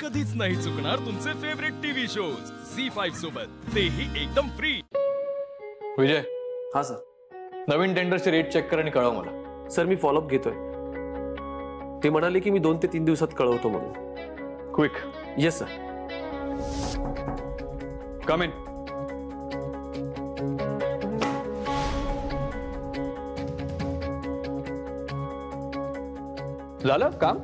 कधीच नाही चुकणार तुमचे favourite TV shows Zee five सोबत. तेही एकदम फ्री विजय. हा सर नवीन टेंडरचे रेट चेक कर आणि कळव मला. सर मी फॉलोअप घेतोय. ते म्हणाले की मी दोन ते तीन दिवसात कळवतो म्हणून. Quick yes sir come in झालं काम?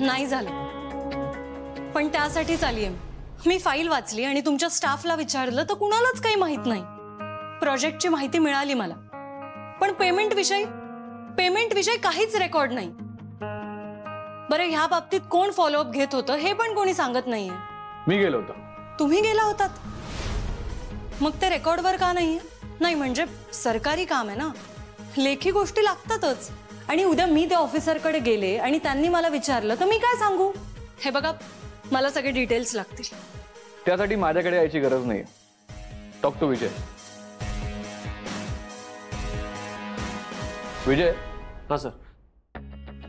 नाही झालं. पण त्यासाठीच आली आहे मी फाईल वाचली आणि तुमच्या स्टाफला विचारलं तर कुणालाच काही माहीत नाही. प्रोजेक्टची माहिती मिळाली मला. पण पेमेंट विषयी पेमेंट विषयी काहीच रेकॉर्ड नाही. बरं ह्या बाबतीत कोण फॉलोअप घेत होतं हे पण कोणी सांगत नाहीये. मी गेलो होतो. तुम्ही गेला होतात. मग ते रेकॉर्डवर का नाहीये? नाही म्हणजे सरकारी काम आहे ना. लेखी गोष्टी लागतातच. आणि उद्या मी त्या ऑफिसरकडे गेले आणि त्यांनी मला विचारलं तर मी काय सांगू? हे बघा मला सगळे डिटेल्स लागतील. त्यासाठी माझ्याकडे यायची गरज नाही टॉक टू विजय विजय हा सर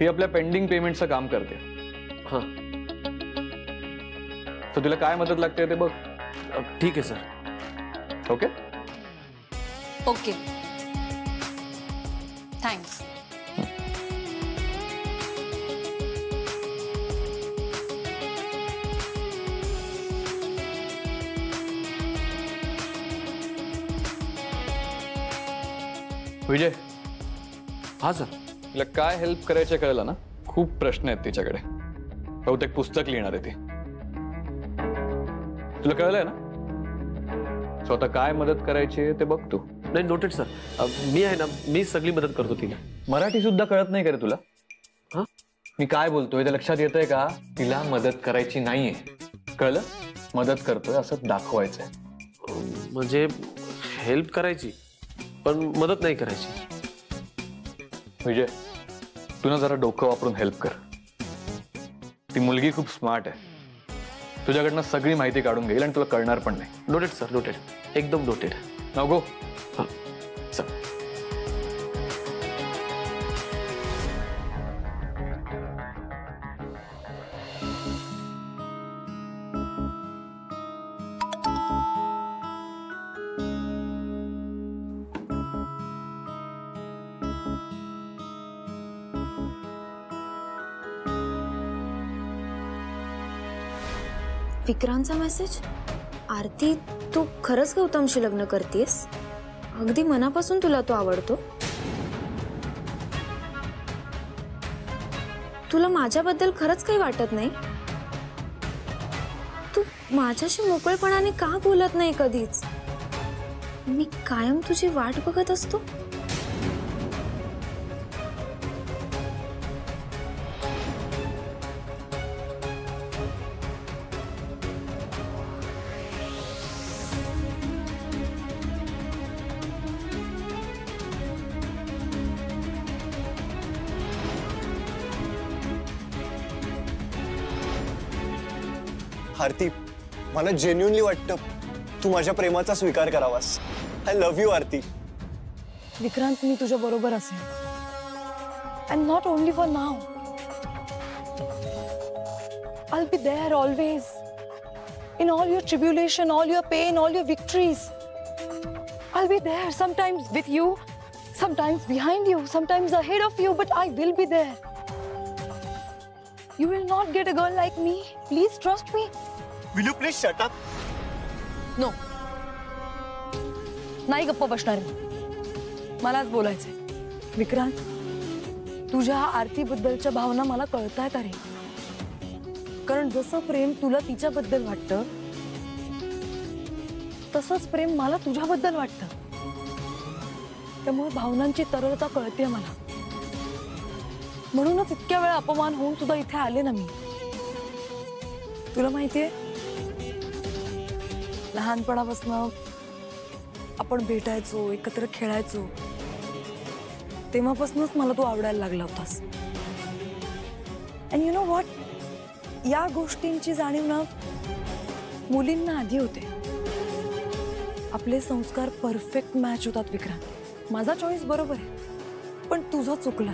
ही आपल्या पेंडिंग पेमेंटचं काम करते. हाँ. तर तिला काय मदत लागते ते बघ. ठीक आहे sir okay okay thanks Vijay. हा सर. तिला काय हेल्प करायचे कळलं ना? खूप प्रश्न आहेत तिच्याकडे. बहुतेक पुस्तक लिहिणार आहे ती. तुला कळलंय ना? स्वतः काय मदत करायची आहे ते बघ तू. नाही नोटेड सर मी आहे ना मी सगळी मदत करतो तिला. मराठी सुद्धा कळत नाही का रे तुला? हा? मी काय बोलतोय ते लक्षात येतंय का? तिला मदत करायची नाहीये. कळलं? मदत करतोय असं दाखवायचंय. म्हणजे हेल्प करायची? पण मदत नाही करायची. विजय तू ना जरा डोकं वापरून हेल्प कर. ती मुलगी खूप स्मार्ट आहे. तुझ्याकडनं सगळी माहिती काढून घेईल आणि तुला कळणार पण नाही. डोटेड सर डोटेड एकदम डोटेड नको विक्रांतचा मेसेज आरती तू खरंच गौतमशी लग्न करतेस? अगदी मनापासून तुला तो आवडतो? तुला माझ्याबद्दल खरंच काही वाटत नाही? तू माझ्याशी मोकळेपणाने का बोलत नाही कधीच? मी कायम तुझी वाट बघत असतो? आरती मला जेन्युनली तू माझ्या प्रेमाचा स्वीकार करावास. I love you Aarti. Vikrant मी तुझ्या बरोबर असेल and not only for now I be there always in all your tribulation all your pain all your victories I'll be there sometimes with you, sometimes behind you, sometimes ahead of you, but I will be there. You will not get a girl like me. Please trust me. Will you please shut up no नाही गप्प बसणार मी. मलाच बोलायचंय. विक्रांत तुझ्या आरतीबद्दलच्या भावना मला कळतायत अरे. कारण जसं प्रेम तुला तिच्याबद्दल वाटतं तसंच प्रेम मला तुझ्याबद्दल वाटतं. त्यामुळे भावनांची तरलता कळते मला. म्हणूनच इतक्या वेळा अपमान होऊन सुद्धा इथे आले ना मी. तुला माहितीये? लहानपणापासून आपण भेटायचो एकत्र खेळायचो. तेव्हापासूनच मला तू आवडायला लागला होतास. अँड यु नो वॉट या गोष्टींची जाणीव ना मुलींना आधी होते. आपले संस्कार परफेक्ट मॅच होतात विक्रांत. माझा चॉईस बरोबर आहे. पण तुझा चुकला.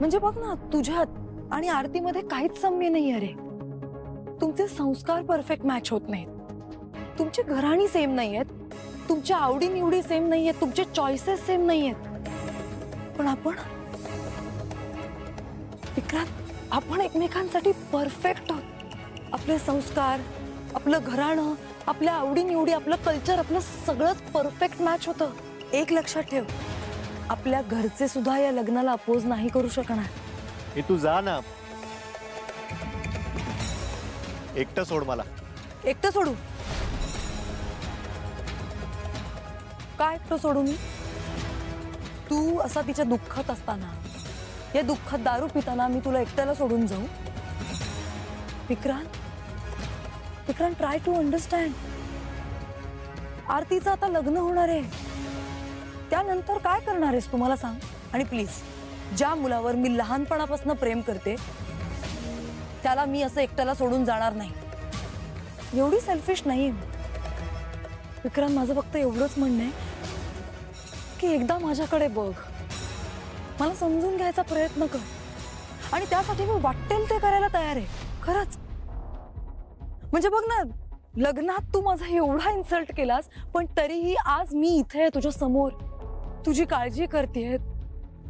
म्हणजे बघ ना, तुझ्यात आणि आरतीमध्ये काहीच साम्य नाही अरे संस्कार परफेक्ट मॅच होत नाहीत. तुमची घराणी सेम नाही आहेत तुमच्या आवडी निवडी सेम नाही आहेत तुमचे चॉईसेस सेम नाही आहेत पण आपण, विक्रांत, आपण एकमेकांसाठी परफेक्ट आहोत. आपले संस्कार, आपलं घराणं, आपल्या आवडी निवडी आपलं कल्चर आपलं सगळंच परफेक्ट मॅच होतं. एक लक्षात ठेव. आपल्या घरचे सुद्धा या लग्नाला अपोज नाही करू शकणार. हे तू जा ना. एकटं सोड मला. एकटं सोडू? काय एकटं सोडू मी? तू असा तिच्या दुःखात असताना या दुःखात दारू पिताना मी तुला एकट्याला सोडून जाऊ? Vikrant? Vikrant try to understand आरतीचं आता लग्न होणार आहे. त्यानंतर काय करणार आहेस तुम्हाला सांग. आणि प्लीज ज्या मुलावर मी लहानपणापासून प्रेम करते त्याला मी असं एकट्याला सोडून जाणार नाही. एवढी सेल्फिश नाही विक्रांत माझं फक्त एवढंच म्हणणं आहे की एकदा माझ्याकडे बघ. मला समजून घ्यायचा प्रयत्न कर. आणि त्यासाठी मी वाटेल ते करायला तयार आहे. खरंच. म्हणजे बघ ना लग्नात तू माझा एवढा इन्सल्ट केलास पण तरीही आज मी इथे आहे तुझ्या समोर. तुझी काळजी करते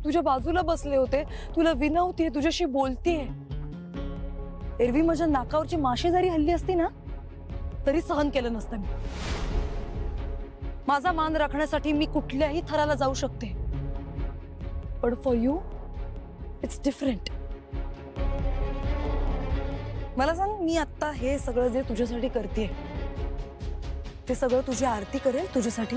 तुझ्या बाजूला बसले होते. तुला विनवतीये तुझ्याशी बोलतीये एरवी माझ्या नाकावरची माशी जरी हल्ली असती ना, तरी सहन केलं नसतं मी. माझा मान राखण्यासाठी मी कुठल्याही थराला जाऊ शकते. पण फॉर यू इट्स डिफरंट मला सांग, मी आता हे सगळं जे तुझ्यासाठी करते ते सगळं तुझी आरती करेल तुझ्यासाठी?